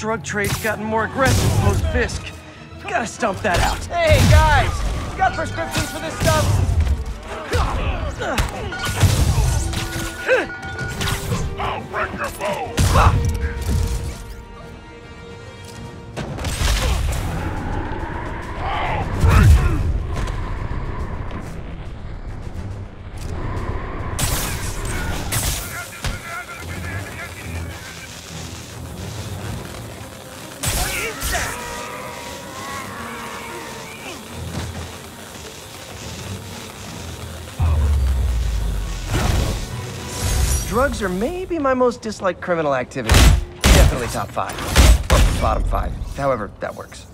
drug trade's gotten more aggressive post-Fisk. Gotta stump that out. Hey, guys! Got prescriptions for this stuff? Drugs are maybe my most disliked criminal activity. Definitely top five. Or bottom five. However, that works.